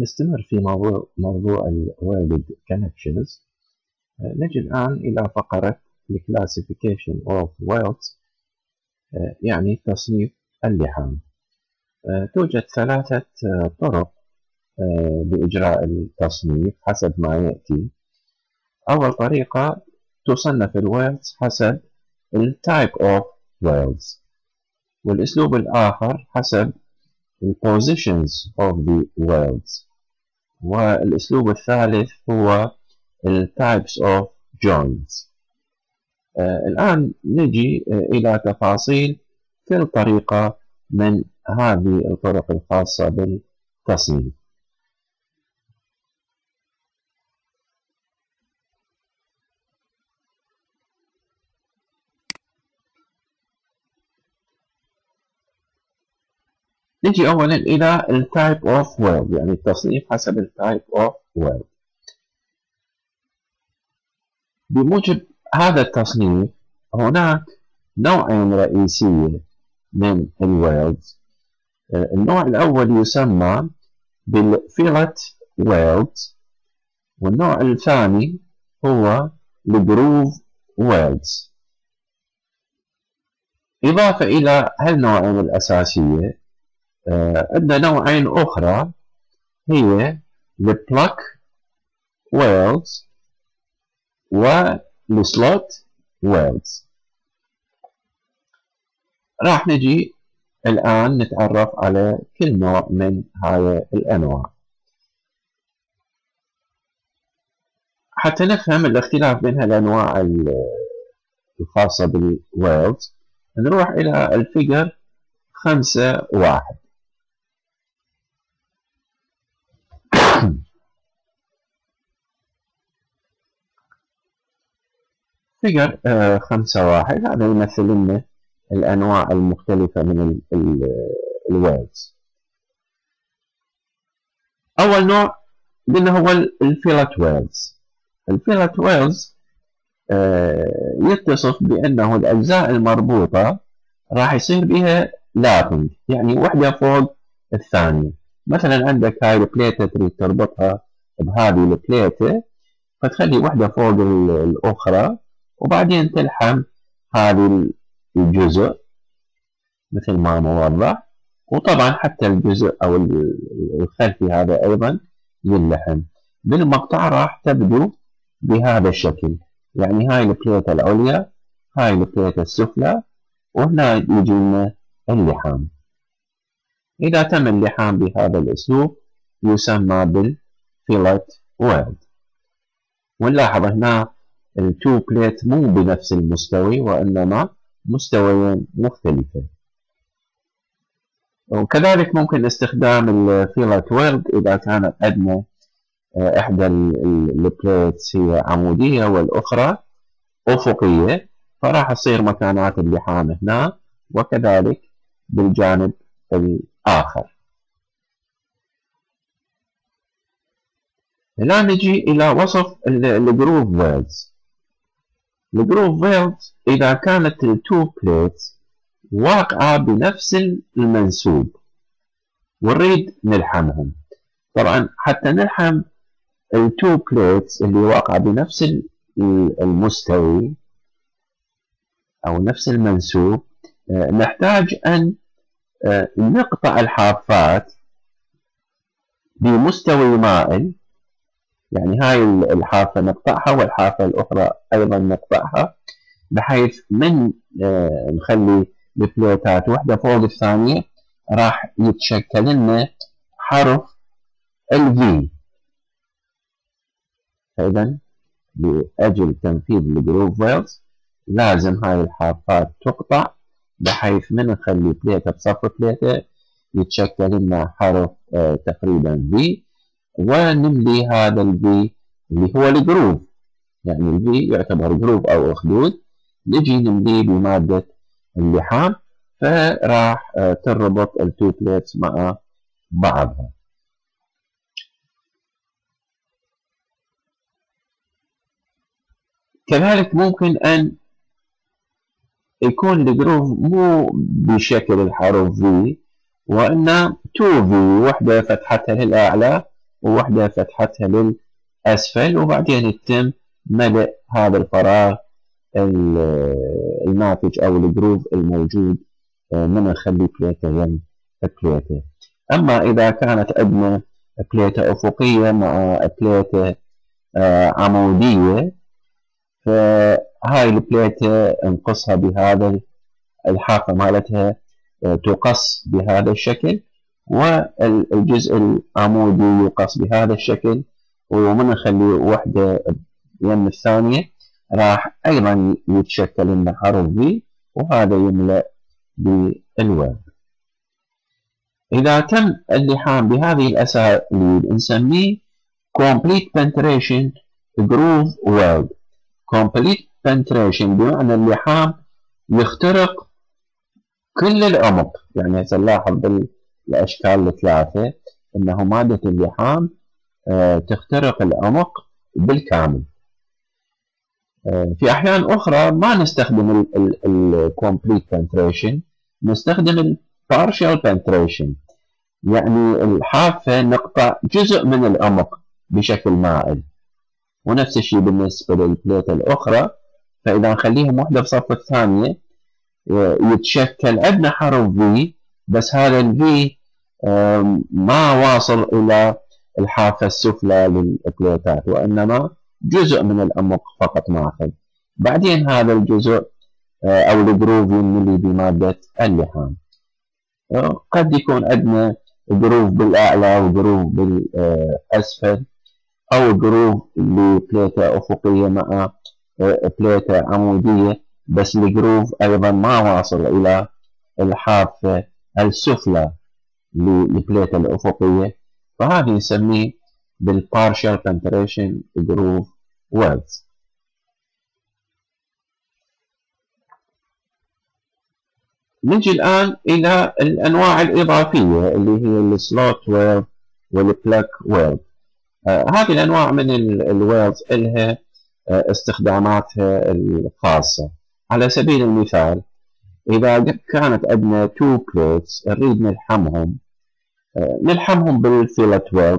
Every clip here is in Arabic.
نستمر في موضوع موضوع ال weld connections نجي الآن إلى فقرة ال classification of welds يعني تصنيف اللحام. آه، توجد ثلاثة آه، طرق آه، لإجراء التصنيف حسب ما يأتي. أول طريقة تصنف ال welds حسب ال type of welds والأسلوب الآخر حسب ال positions of the welds والأسلوب الثالث هو ال types of joints. الآن نجي إلى تفاصيل كل طريقة من هذه الطرق الخاصة بالتصنيف نجي أولا إلى ال type of weld يعني التصنيف حسب ال type of weld بموجب هذا التصنيف هناك نوعين رئيسية من ال welds النوع الأول يسمى بال fillet welds والنوع الثاني هو ال groove welds إضافة إلى هالنوعين الأساسية عندنا نوعين أخرى. هي ال plug welds وال slot welds راح نجي الآن نتعرف على كل نوع من هاي الأنواع. حتى نفهم الاختلاف بين هالأنواع الخاصة بال welds نروح إلى ال figure خمسة واحد. figure آه خمسة واحد. هذا يمثل لنا الأنواع المختلفة من ال welds أول نوع قلنا هو ال fillet welds ال fillet welds آه يتصف بأنه الأجزاء المربوطة راح يصير بها lapping يعني واحدة فوق الثانية. مثلا عندك هاي البليتة تريد تربطها بهذه البليتة فتخلي واحدة فوق الأخرى. وبعدين تلحم هذه الجزء مثل ما موضح وطبعا حتى الجزء أو الخلفي هذا أيضا ينلحم بالمقطع راح تبدو بهذا الشكل. يعني هاي البليتة العليا هاي البليتة السفلى وهنا يجي لنا اللحام. إذا تم اللحام بهذا الأسلوب يسمى بال fillet weld ونلاحظ هنا ال two plate مو بنفس المستوي وإنما مستويين مختلفين. وكذلك ممكن استخدام ال fillet weld إذا كانت عندنا آه، إحدى ال plates هي عمودية والأخرى أفقية فراح تصير مكانات اللحام هنا وكذلك بالجانب الآخر. الآن نجي إلى وصف ال groove welds ال groove welds إذا كانت ال two plates واقعة بنفس المنسوب. ونريد نلحمهم. طبعا حتى نلحم ال two plates اللي واقعة بنفس المستوي أو نفس المنسوب آه، نحتاج أن آه، نقطع الحافات بمستوي مائل. يعني هاي الحافة نقطعها والحافة الأخرى أيضا نقطعها بحيث من آه، نخلي البليتات واحدة فوق الثانية راح يتشكل لنا حرف ال V فإذا لأجل تنفيذ ال groove welds لازم هاي الحافات تقطع بحيث من نخلي بليتة بصف بليتة يتشكل لنا حرف آه تقريبا V. ونملي هذا ال V اللي هو ال groove يعني ال V يعتبر groove أو أخدود. نجي نمليه بمادة اللحام فراح آه، تربط ال two plates مع بعضها. كذلك ممكن أن يكون ال groove مو بشكل الحرف V وإن 2 V وحدة فتحتها للأعلى. ووحدة فتحتها للأسفل وبعدين يتم ملء هذا الفراغ الناتج أو الجروف الموجود آه، من نخلي بليتة ين بليتة أما إذا كانت عندنا بليتة أفقية مع بليتة آه، عمودية فهاي البليتة نقصها بهذا الحافة مالتها آه، تقص بهذا الشكل. والجزء العمودي يقص بهذا الشكل ومن نخلي وحدة يم الثانية راح أيضا يتشكل لنا حرف V وهذا يملأ بالويب. إذا تم اللحام بهذه الأساليب نسميه complete penetration groove weld complete penetration بمعنى اللحام يخترق كل العمق. يعني هسه نلاحظ بالأشكال الثلاثة أنه مادة اللحام آه، تخترق العمق بالكامل. آه، في أحيان أخرى ما نستخدم ال complete penetration نستخدم ال partial penetration. يعني الحافة نقطع جزء من العمق بشكل مائل. ونفس الشيء بالنسبة لل plate الأخرى فإذا نخليهم وحدة بصف الثانية يتشكل عندنا حرف V. بس هذا ال V ما واصل إلى الحافة السفلى للبليتات وإنما جزء من العمق فقط ماخذ بعدين هذا الجزء آه، أو ال groove ينملي بمادة اللحام. آه، قد يكون عندنا groove بالأعلى و groove بالأسفل أو جروف لبليتة أفقية مع آه، بليتة عمودية بس الجروف أيضا ما واصل إلى الحافة السفلى للبليتة الأفقية فهذه نسميه بالبارشال penetration groove welds نجي الآن إلى الأنواع الإضافية اللي هي السلوت ويل وال plug weld آه هذه الأنواع من ال welds لها آه استخداماتها الخاصة. على سبيل المثال إذا كانت عندنا two plates نريد نلحمهم. آه نلحمهم بال fillet weld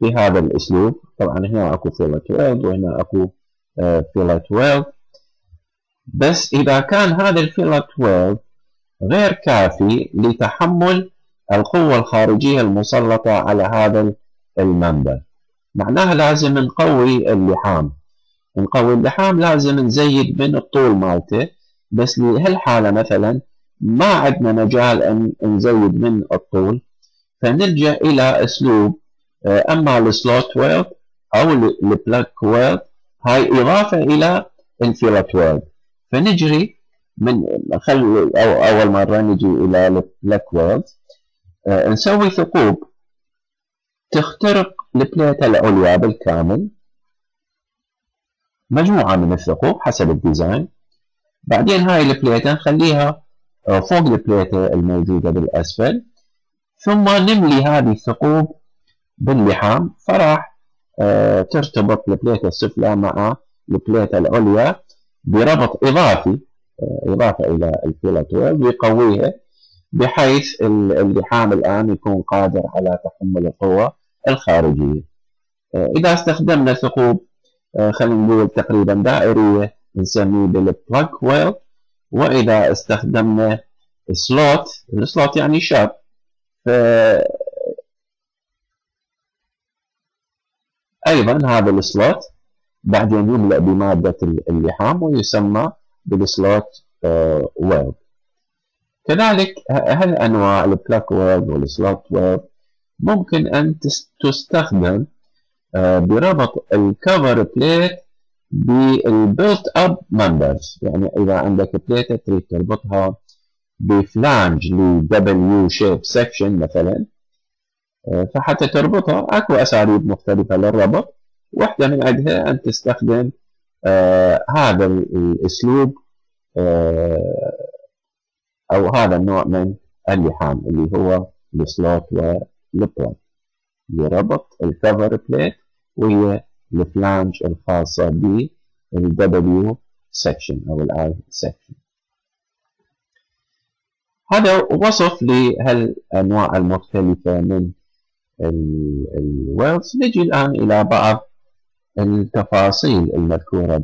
بهذا الأسلوب. طبعا هنا أكو fillet weld وهنا أكو fillet آه، weld بس إذا كان هذا ال fillet weld غير كافي لتحمل القوة الخارجية المسلطة على هذا الـ member. معناها لازم نقوي اللحام. نقوي اللحام لازم نزيد من الطول مالته. بس لهالحالة مثلا ما عندنا مجال أن نزيد من الطول. فنلجأ إلى أسلوب آه، أما ال slot weld أو ال plug weld هاي إضافة إلى ال fillet weld فنجري من خل أو أول مرة نجي إلى ال plug weld آه، نسوي ثقوب. تخترق ال plate العليا بالكامل. مجموعة من الثقوب حسب ال design. بعدين هاي البليتة نخليها آه، فوق البليتة الموجودة بالأسفل ثم نملي هذه الثقوب باللحام. فراح آه، ترتبط البليتة السفلى مع البليتة العليا بربط إضافي آه، إضافة إلى ال fillet weld ويقويها بحيث اللحام الآن يكون قادر على تحمل القوة الخارجية. آه، إذا استخدمنا ثقوب خلينا نقول تقريبا دائرية نسميه بال plug weld وإذا استخدمنا slot ال slot يعني شق. أيضا هذا ال slot بعدين يملأ بمادة اللحام ويسمى بال slot weld آه، كذلك هالأنواع ال plug weld وال slot weld ممكن أن تستخدم آه، بربط الكفر plate بالبيلت اب ممبرز يعني إذا عندك بليت تريد تربطها ب flange W shape section مثلا فحتى تربطها أكو أساليب مختلفة للربط. واحدة من عندها أن تستخدم آه هذا الأسلوب آه أو هذا النوع من اللحام اللي هو ال slot وال plug لربط ال cover plate وهي ال flange الخاصة بال W section أو ال I section هذا وصف لهالانواع المختلفة من الويلز نجي الآن إلى بعض التفاصيل المذكورة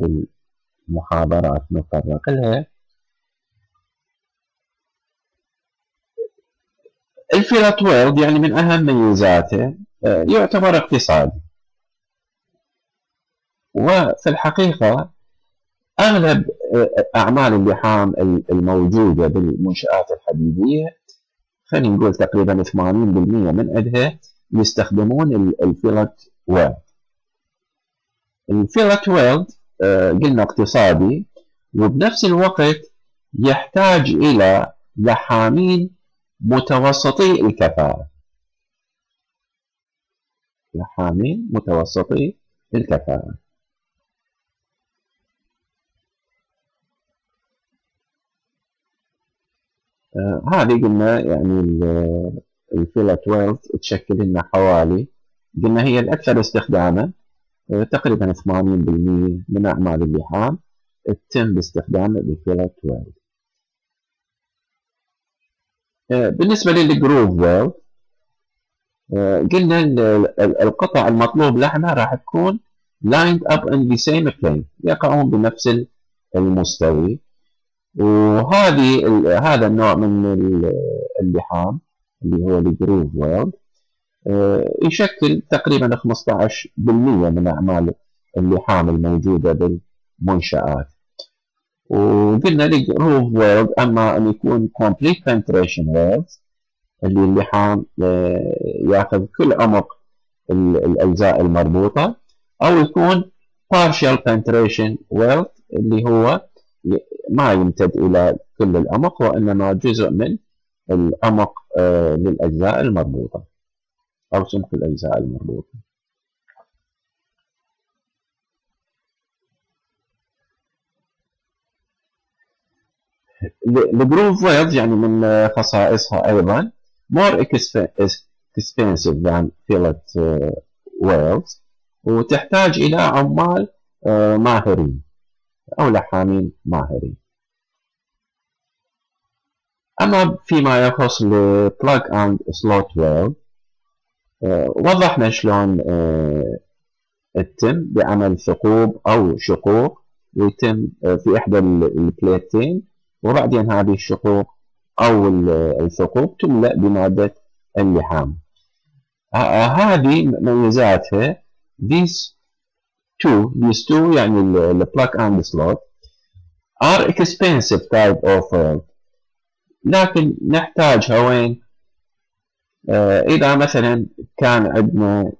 بالمحاضرات نتطرق لها الفيلات ويلد يعني من أهم ميزاته آه، يعتبر اقتصادي. وفي الحقيقة أغلب آه، أعمال اللحام الموجودة بالمنشآت الحديدية خلينا نقول تقريبا 80% من عندها يستخدمون ال fillet weld. ال fillet weld آه، قلنا اقتصادي وبنفس الوقت يحتاج إلى لحامين متوسطي الكفاءة. لحامين متوسطي الكفاءة. هذه قلنا يعني ال fillet weld تشكل لنا حوالي. قلنا هي الأكثر استخداما آه تقريبا 80% من أعمال اللحام تتم باستخدام ال fillet weld آه بالنسبة لل groove weld آه قلنا القطع المطلوب لحمها راح تكون lined up in the same plane يقعون بنفس المستوي وهذه هذا النوع من اللحام اللي هو ال groove weld آه، يشكل تقريبا 15% من أعمال اللحام الموجودة بالمنشآت. وقلنا ال groove weld أما أن يكون complete penetration weld اللي اللحام آه، يأخذ كل عمق الأجزاء المربوطة أو يكون partial penetration weld اللي هو ما يمتد إلى كل العمق وإنما جزء من العمق آه، للأجزاء المربوطة. أو سمك الأجزاء المربوطة. ال groove welds يعني من خصائصها أيضا more expensive than fillet آه، welds وتحتاج إلى عمال آه، ماهرين. أو لحامين ماهرين. أما فيما يخص ال plug and slot weld وضحنا شلون آه، تتم بعمل ثقوب أو شقوق ويتم آه، في إحدى البليتين وبعدين هذه الشقوق أو الثقوب تملأ بمادة اللحام. هذه ميزاتها these two these two يعني ال plug and slot are expensive type of uh, لكن نحتاجها وين آه إذا مثلا كان عندنا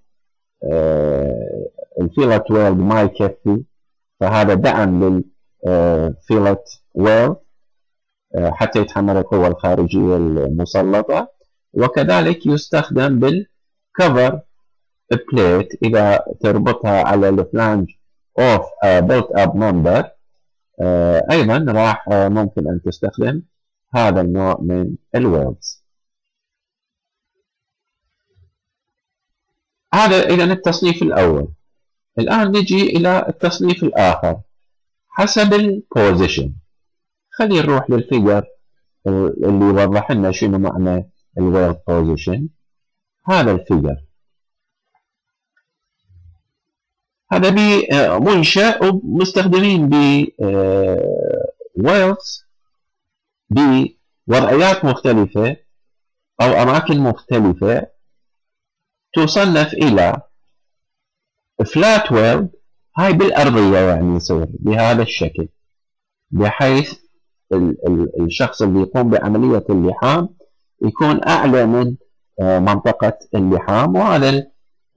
آه ال fillet weld ما يكفي فهذا دعم لل fillet weld آه حتى يتحمل القوة الخارجية المسلطة وكذلك يستخدم بال cover plate إذا تربطها على ال flange of a built up آه أيضا راح آه ممكن أن تستخدم هذا النوع من ال welds هذا إذا التصنيف الأول. الآن نجي إلى التصنيف الآخر. حسب ال position خلينا نروح لل figure اللي يوضح لنا شنو معنى ال weld position هذا ال figure. هذا بمنشأ ومستخدمين ب welds بوضعيات مختلفة أو أماكن مختلفة تصنف إلى فلات ويل هاي بالأرضية يعني يصير بهذا الشكل بحيث الشخص اللي يقوم بعملية اللحام يكون أعلى من آه، منطقة اللحام وهذا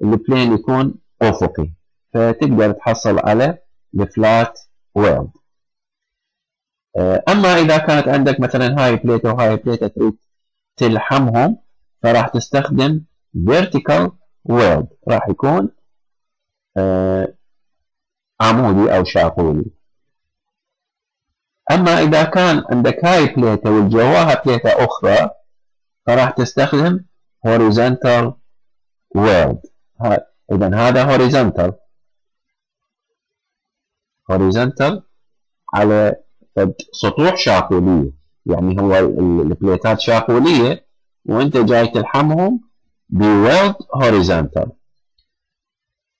البلين يكون أفقي فتقدر تحصل على الفلات ويلد أما إذا كانت عندك مثلا هاي plate وهاي plate تريد تلحمهم فراح تستخدم vertical weld راح يكون آه، عمودي أو شاقولي أما إذا كان عندك هاي بليتة والجواها بليتة أخرى فراح تستخدم horizontal weld اذا هذا horizontal. Horizontal على سطوح شاقولية. يعني هو البليتات شاقولية وأنت جاي تلحمهم ب weld horizontal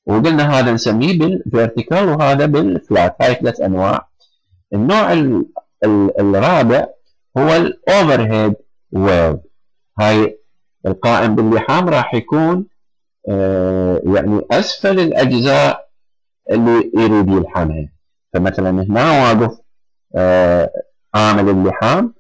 وقلنا هذا نسميه بال vertical وهذا بال flat هاي ثلاث أنواع. النوع الرابع هو ال overhead weld هاي القائم باللحام راح يكون آه يعني أسفل الأجزاء اللي يريد يلحمها فمثلا هنا واقف آه عامل اللحام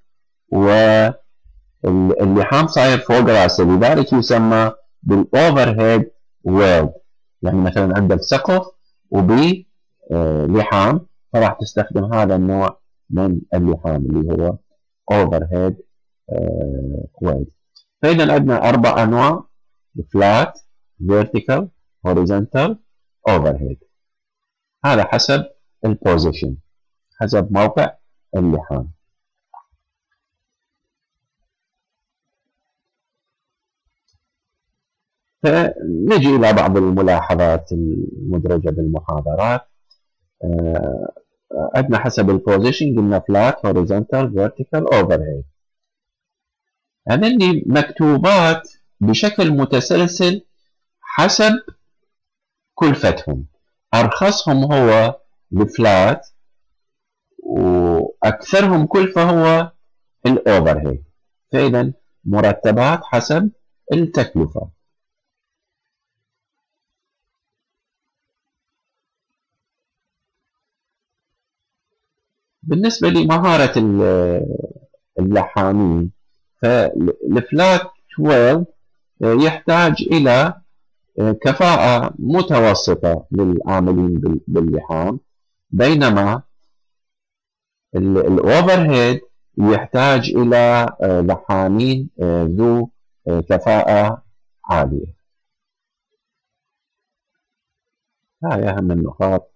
واللحام صاير فوق رأسه. لذلك يسمى بال overhead weld يعني مثلا عندك سقف وبي آه لحام. فراح تستخدم هذا النوع من اللحام اللي هو overhead weld فاذا عندنا أربع أنواع flat vertical horizontal overhead. هذا حسب ال position حسب موقع اللحام. فنجي إلى بعض الملاحظات المدرجة بالمحاضرات. عندنا حسب ال position قلنا flat horizontal vertical overhead هذني مكتوبات بشكل متسلسل حسب كلفتهم. أرخصهم هو الفلات وأكثرهم كلفة هو الأوفرهيد. فإذا مرتبات حسب التكلفة. بالنسبة لمهارة اللحامين فالفلات 12 يحتاج إلى كفاءة متوسطة للعاملين باللحام. بينما الأوفر هيد يحتاج إلى لحامين ذو كفاءة عالية. هاي أهم النقاط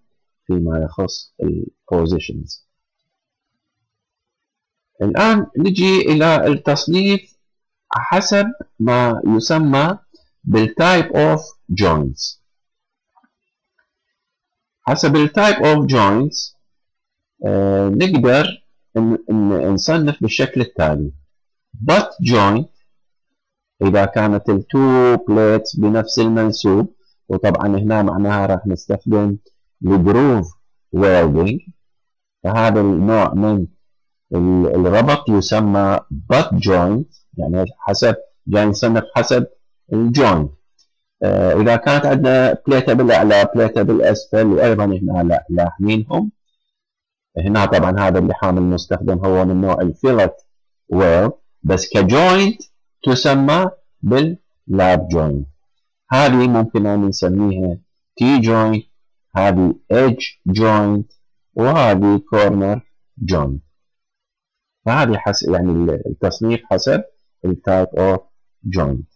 فيما يخص ال positions الآن نجي إلى التصنيف حسب ما يسمى بال type of joints حسب ال type of joints نقدر نصنف بالشكل التالي. Butt joint إذا كانت ال two plates بنفس المنسوب وطبعا هنا معناها راح نستخدم ال groove welding فهذا النوع من الربط يسمى butt joint يعني حسب جاي نصنف حسب ال joint آه إذا كانت عندنا بليته بالاعلى بليته بالاسفل وأيضا هنا لاحمينهم هنا طبعا هذا اللحام المستخدم هو من نوع ال fillet weld بس ك joint تسمى بال lap joint هذه ممكن أن نسميها T joint هذه edge joint وهذه corner joint فهذه حسب يعني التصنيف حسب ال type of joint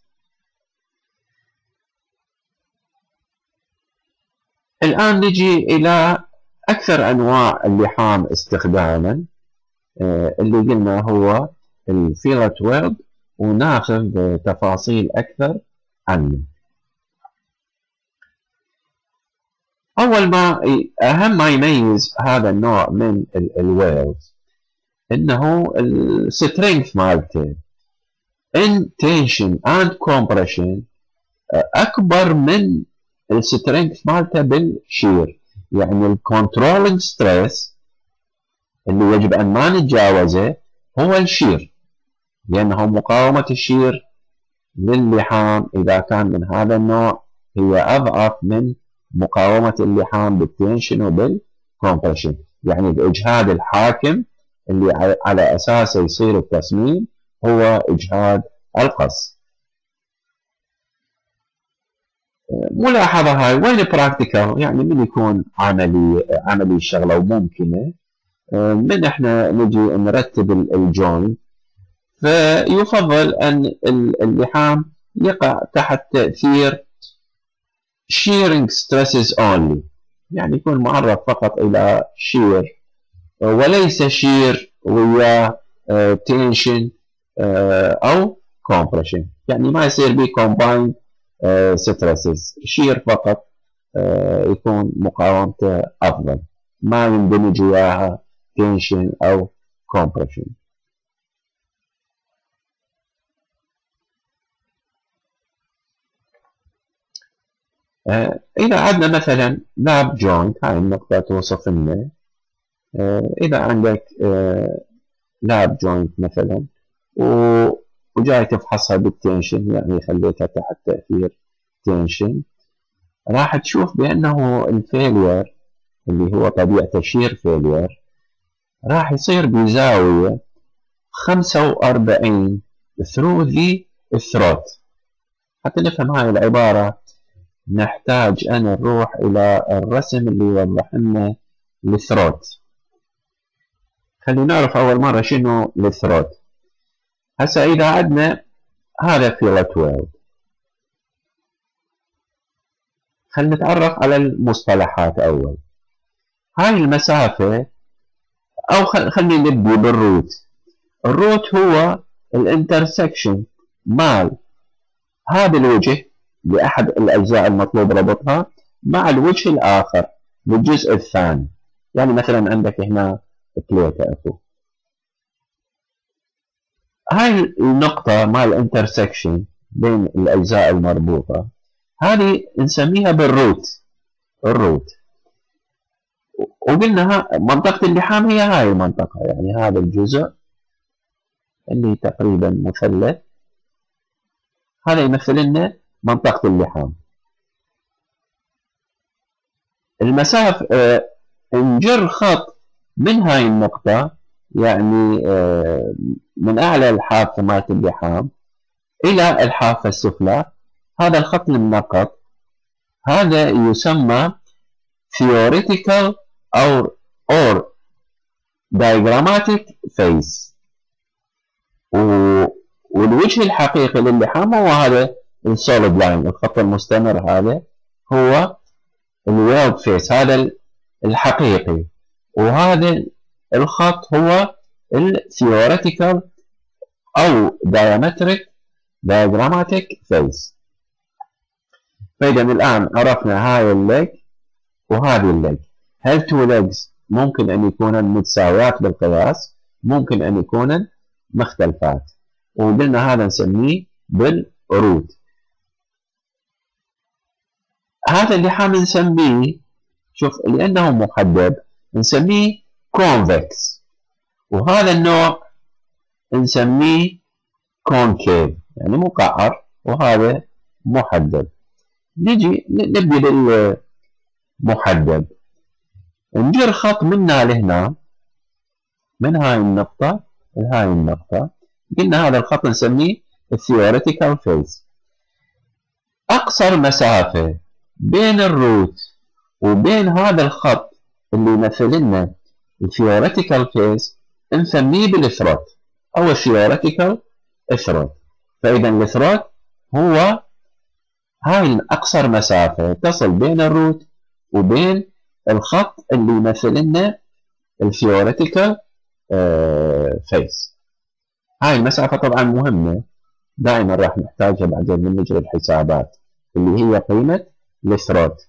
الآن نجي إلى أكثر أنواع اللحام استخداما اللي قلنا هو ال fillet weld وناخذ تفاصيل أكثر عنه. أول ما أهم ما يميز هذا النوع من ال welds إنه ال strength مالته. In tension and compression أكبر من ال strength مالته بال shear يعني ال controlling stress اللي يجب أن ما نتجاوزه هو ال shear. لأنه مقاومة ال shear للحام إذا كان من هذا النوع هي أضعف من مقاومة اللحام بال tension وبال compression يعني الإجهاد الحاكم اللي على أساسه يصير التصميم هو إجهاد القص. ملاحظة هاي. when practical يعني من يكون عملي عملي الشغلة وممكنة. من إحنا نجي نرتب ال joint فيفضل أن اللحام يقع تحت تأثير shearing stresses only. يعني يكون معرض فقط إلى shear. وليس shear ويا tension أو compression. يعني ما يصير به combined stresses shear فقط يكون مقاومته أفضل. ما يندمج وياها tension أو compression. آه إذا عندنا مثلا لاب جوينت هاي النقطة توصف لنا. آه إذا عندك آه lap joint مثلا وجاي تفحصها بال tension يعني خليتها تحت تأثير tension. راح تشوف بأنه ال failure اللي هو طبيعة shear failure راح يصير بزاوية 45 through the throat. حتى نفهم هاي العبارة. نحتاج أن نروح إلى الرسم اللي يوضح لنا ال throat خلينا نعرف أول مرة شنو ال throat هسا إذا عندنا هذا fillet weld خلينا نتعرف على المصطلحات أول. هاي المسافة أو خلينا نبدي بال root ال root هو ال intersection مال هذا الوجه لأحد الأجزاء المطلوب ربطها مع الوجه الآخر للجزء الثاني. يعني مثلا عندك هنا ثلاثة أكو هاي النقطة مال intersection بين الأجزاء المربوطة. هذه نسميها ب root ال root وقلنا منطقة اللحام هي هاي المنطقة يعني هذا الجزء اللي تقريبا مثلث. هذا يمثل لنا منطقة اللحام. المسافة آه نجر خط من هاي النقطة يعني آه من أعلى الحافة مالت اللحام إلى الحافة السفلى. هذا الخط المنقط. هذا يسمى theoretical or or diagrammatic face والوجه الحقيقي للحام هو هذا ال solid line الخط المستمر هذا هو ال weld face هذا الحقيقي. وهذا الخط هو ال theoretical أو diametric diagrammatic face فإذا الآن عرفنا هاي ال leg وهذه ال leg هال two legs ممكن أن يكونن متساويات بالقياس؟ ممكن أن يكونن مختلفات. وقلنا هذا نسميه بال root هذا اللي حاب نسميه شوف لأنه محدب نسميه convex وهذا النوع نسميه concave يعني مقعر وهذا محدب. نجي نبدي للمحدب. نجر خط منا لهنا. من هاي النقطة لهاي النقطة. قلنا هذا الخط نسميه ال theoretical face أقصر مسافة بين ال root وبين هذا الخط اللي يمثل لنا ال theoretical face نسميه بال throat أو ال theoretical throat فإذا ال throat هو هاي أقصر مسافة تصل بين ال root وبين الخط اللي يمثل لنا ال theoretical face هاي المسافة طبعا مهمة. دائما راح نحتاجها بعدين من نجري الحسابات اللي هي قيمة ال throat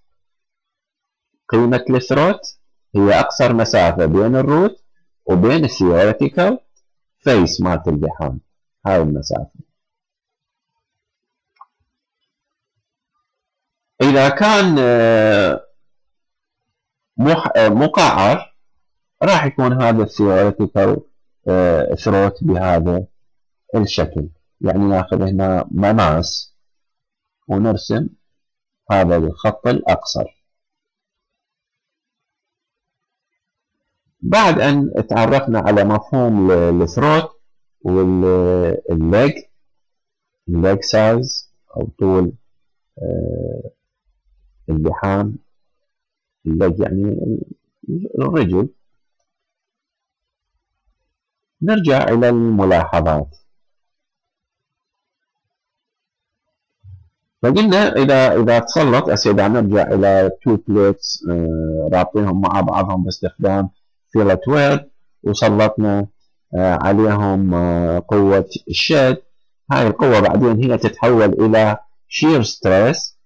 قيمة ال throat هي أقصر مسافة بين ال root وبين ال theoretical face مالت اللحام هاي المسافة. إذا كان آه، آه، مقعر راح يكون هذا الثيوريتيكال ثروت آه، بهذا الشكل. يعني ناخذ هنا مماس ونرسم هذا الخط الأقصر. بعد أن تعرفنا على مفهوم ال throat وال leg ال leg size أو طول اللحام. ال leg يعني الرجل. نرجع إلى الملاحظات. فقلنا إذا إذا تسلط أسيد نرجع إلى two plates آه رابطينهم مع بعضهم باستخدام fillet weld وسلطنا آه عليهم آه قوة الشد هاي القوة بعدين هي تتحول إلى shear stress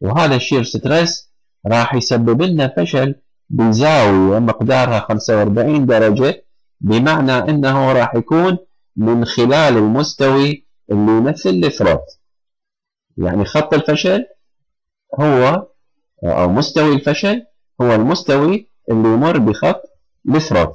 وهذا ال shear stress راح يسبب لنا فشل بزاوية مقدارها 45 درجة بمعنى إنه راح يكون من خلال المستوي اللي يمثل ال throat يعني خط الفشل هو أو مستوي الفشل هو المستوي اللي يمر بخط ال throat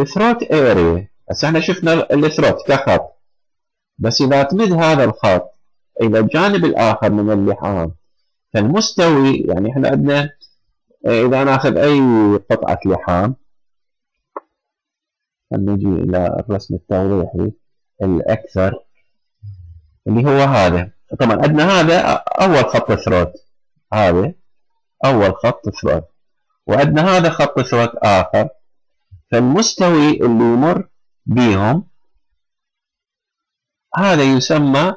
ال throat area هسه إحنا شفنا ال throat كخط. بس إذا تمد هذا الخط إلى الجانب الآخر من اللحام فالمستوي يعني إحنا عندنا إذا ناخذ أي قطعة لحام نجي إلى الرسم التوضيحي الأكثر اللي هو هذا. طبعا عندنا هذا أول خط ثروت هذا أول خط ثروت وعندنا هذا خط ثروت آخر. فالمستوي اللي يمر بهم هذا يسمى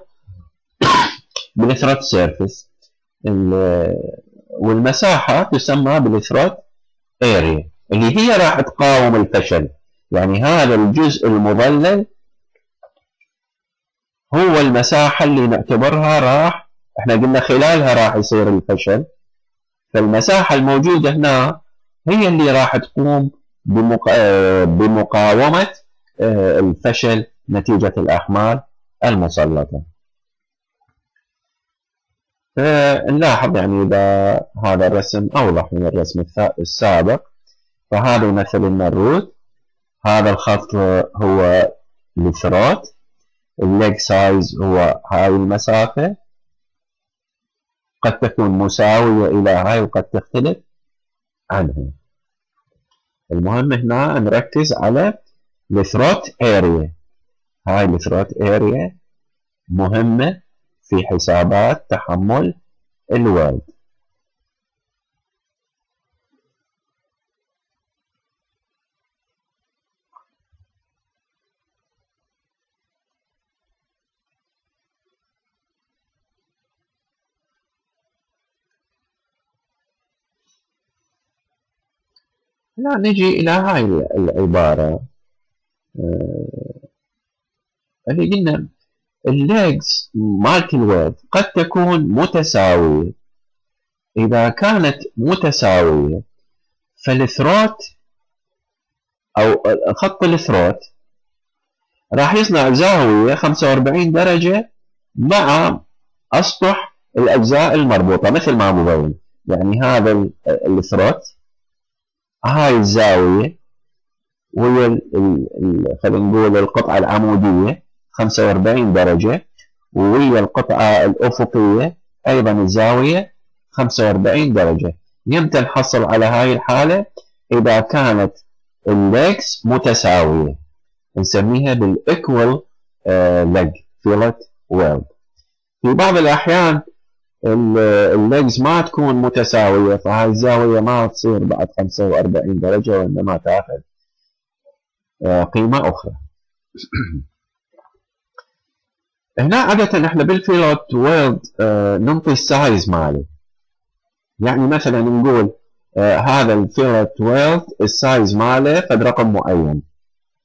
بال throat surface والمساحة تسمى بال throat area اللي هي راح تقاوم الفشل. يعني هذا الجزء المظلل هو المساحة اللي نعتبرها راح إحنا قلنا خلالها راح يصير الفشل. فالمساحة الموجودة هنا هي اللي راح تقوم بمقاومة آه، الفشل نتيجة الأحمال المسلطة. فنلاحظ يعني إذا هذا الرسم أوضح من الرسم السابق. فهذا يمثل لنا ال root هذا الخط هو ال throat ال leg size هو هاي المسافة. قد تكون مساوية إلى هاي وقد تختلف عنها المهم هنا نركز على ال throat area هاي ال throat area مهمة في حسابات تحمل ال weld لا نجي إلى هاي العبارة. آه، اللي قلنا ال legs مالت الويب قد تكون متساوية. إذا كانت متساوية فال throat أو خط ال throat راح يصنع زاوية 45 درجة مع أسطح الأجزاء المربوطة مثل ما مبين يعني هذا ال throat هاي الزاوية وهي خلينا نقول القطعة العمودية 45 درجة وهي القطعة الأفقية أيضا الزاوية 45 درجة. يمتى نحصل على هاي الحالة إذا كانت ال legs متساوية. نسميها بال equal leg fillet weld في بعض الأحيان ال legs ما تكون متساوية فهاي الزاوية ما تصير بعد 45 درجة وإنما تأخذ آه، قيمة أخرى. هنا عادة إحنا بال fillet weld آه ننطي ال size ماله يعني مثلا نقول آه هذا ال fillet weld ال size ماله قد رقم معين.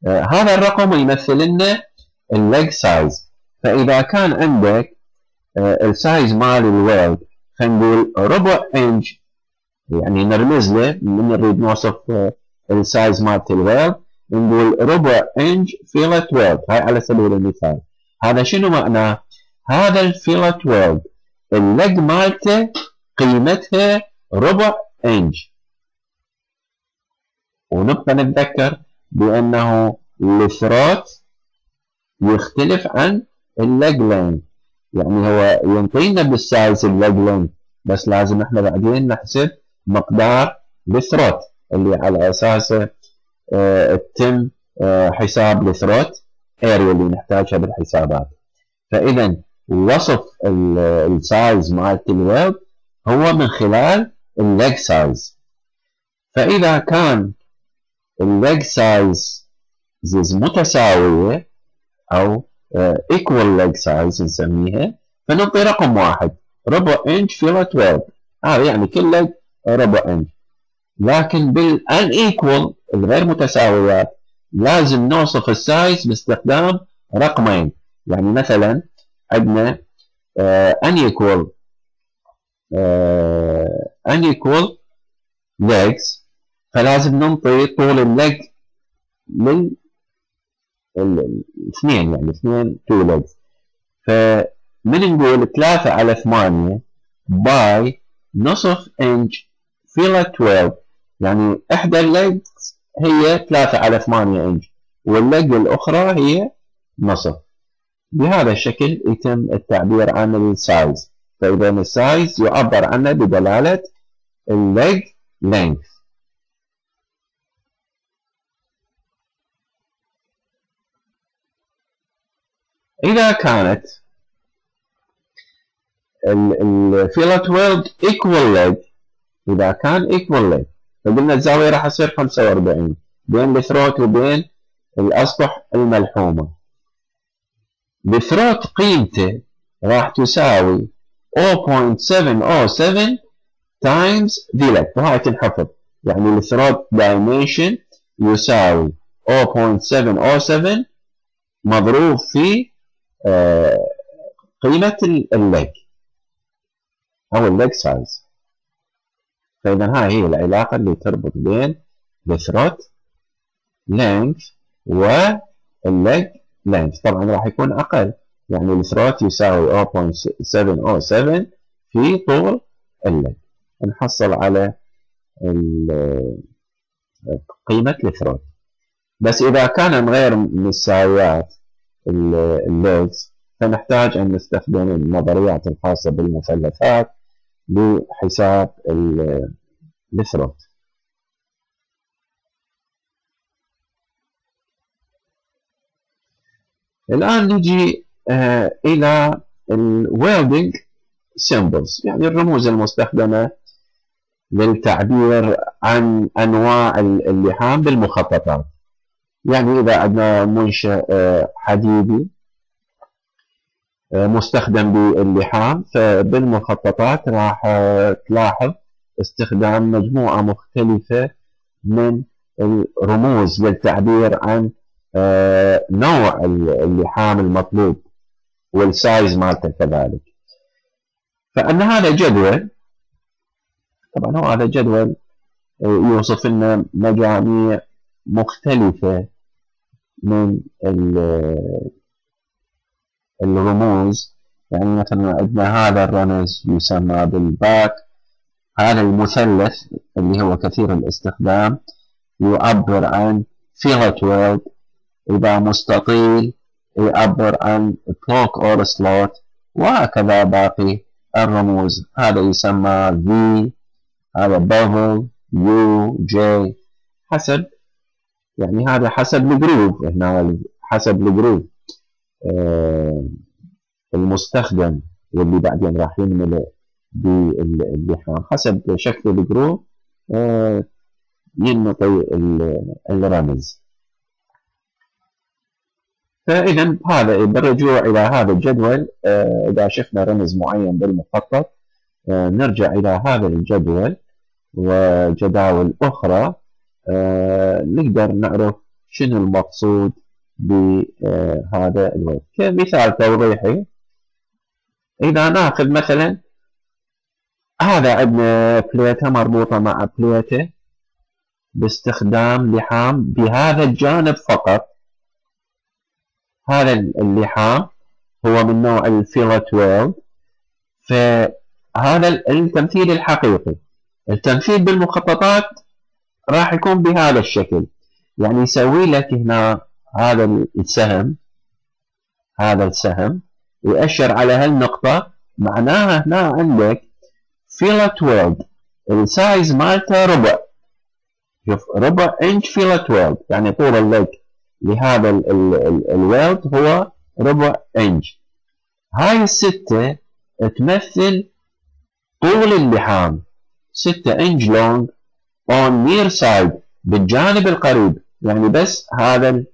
هذا الرقم يمثل لنا ال leg size. فإذا كان عندك ال size مال ال weld خلينا نقول ربع إنش. يعني نرمز له من نريد نوصف آه ال size مالت ال weld نقول ربع inch fillet weld هاي على سبيل المثال. هذا شنو معناه؟ هذا ال fillet weld ال leg مالته قيمتها ربع إنش. ونبقى نتذكر بأنه ال throat يختلف عن ال leg length. يعني هو ينطينا بال size length بس لازم إحنا بعدين نحسب مقدار ال throat اللي على اساسه آه تتم آه حساب ال throat area اللي نحتاجها بالحسابات. فإذا وصف السايز مالت الويب هو من خلال ال leg size فإذا كان ال leg size متساوية أو equal leg size نسميها. فنعطي رقم واحد. ربع inch fillet weld هذا يعني كل leg ربع انش لكن بال unequal الغير متساويات لازم نوصف ال size باستخدام رقمين. يعني مثلا عندنا آه unequal آه unequal legs. فلازم ننطي طول ال leg لل الاثنين يعني اثنين two legs نقول 3 على 8 by نصف inch fillet weld يعني إحدى ال legs هي 3 على 8 انش وال leg الأخرى هي نصف. بهذا الشكل يتم التعبير عن ال size فإذا ال size يعبر عنه بدلالة ال leg length. إذا كانت ال fillet weld equal leg إذا كان equal leg فقلنا الزاوية راح تصير 45 بين ال throat وبين الأسطح الملحومة. ال throat قيمته راح تساوي 0.707 times the leg وهاي تنحفظ. يعني ال throat dimension يساوي 0.707 مضروب في قيمة ال leg أو ال leg size فإذا هاي هي العلاقة اللي تربط بين ال throat length وال leg length. طبعا راح يكون أقل. يعني ال throat يساوي 0.707 في طول ال leg نحصل على قيمة ال throat بس إذا كان غير مساويات ال legs فنحتاج أن نستخدم النظريات الخاصة بالمثلثات لحساب ال throat الآن نجي آه إلى ال welding symbols يعني الرموز المستخدمة للتعبير عن أنواع اللحام بالمخططات. يعني إذا عندنا منشأ آه، حديدي آه، مستخدم باللحام فبالمخططات راح آه، تلاحظ استخدام مجموعة مختلفة من الرموز للتعبير عن نوع اللحام المطلوب والسايز مالته كذلك. فأن هذا جدول طبعا هو هذا جدول يوصف لنا مجاميع مختلفة من الرموز. يعني مثلا عندنا هذا الرمز يسمى بال back. هذا المثلث اللي هو كثير الاستخدام يعبر عن fillet weld إذا مستطيل يعبر عن plug or slot وهكذا باقي الرموز. هذا يسمى V هذا bevel U J حسب يعني هذا حسب ال groove. هنا حسب ال groove. آه المستخدم واللي بعدين راح ينملي باللحام. حسب شكل ال groove آه ينطي الرمز. فإذا هذا بالرجوع إلى هذا الجدول آه إذا شفنا رمز معين بالمخطط نرجع إلى هذا الجدول وجداول أخرى. آه، نقدر نعرف شنو المقصود بهذا الويب كمثال توضيحي إذا ناخذ مثلا هذا عندنا بليتة مربوطة مع بليتة باستخدام لحام بهذا الجانب فقط. هذا اللحام هو من نوع الفيلت ويلد فهذا التمثيل الحقيقي. التمثيل بالمخططات راح يكون بهذا الشكل. يعني يسوي لك هنا هذا السهم هذا السهم ويأشر على هالنقطة. معناها هنا عندك fillet weld ال size مالته ربع. شوف ربع inch fillet weld يعني طول ال leg لهذا ال weld هو ربع انش هاي الستة تمثل طول اللحام. ستة inch long on near side بالجانب القريب. يعني بس هذا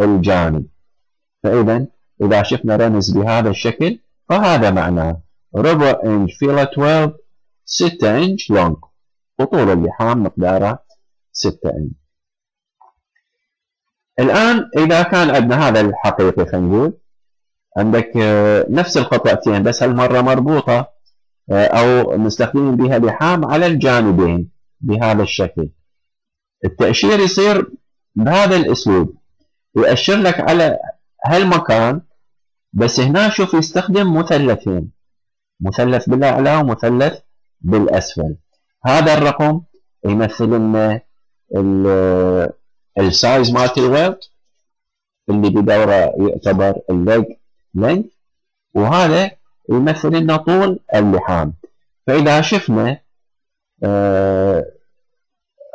الجانب. فإذا إذا شفنا رمز بهذا الشكل فهذا معناه ربع إنش فيلا 12 6 إنش لونج وطول اللحام مقداره 6 إنش. الآن إذا كان عندنا هذا الحقيقي خلينا نقول. عندك آه، نفس القطعتين بس هالمرة مربوطة آه، أو مستخدمين بها لحام على الجانبين. بهذا الشكل. التأشير يصير بهذا الأسلوب. يؤشر لك على هالمكان بس هنا شوف يستخدم مثلثين. مثلث بالأعلى ومثلث بالأسفل. هذا الرقم يمثل لنا ال size مالت ال weld اللي بدوره يعتبر ال leg length وهذا يمثل لنا طول اللحام. فإذا شفنا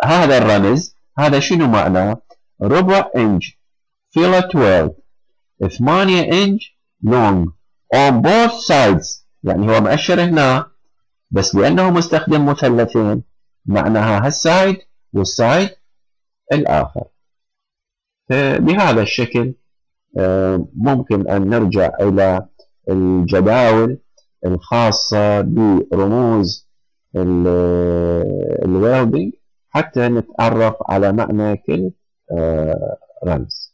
هذا الرمز هذا شنو معناه ربع inch fillet weld 8 inch long on both sides. يعني هو مؤشر هنا بس لأنه مستخدم مثلثين معناها هال side وال side الآخر. بهذا الشكل آه، ممكن أن نرجع إلى الجداول الخاصة برموز الويلدنج حتى نتعرف على معنى كل آه، رمز.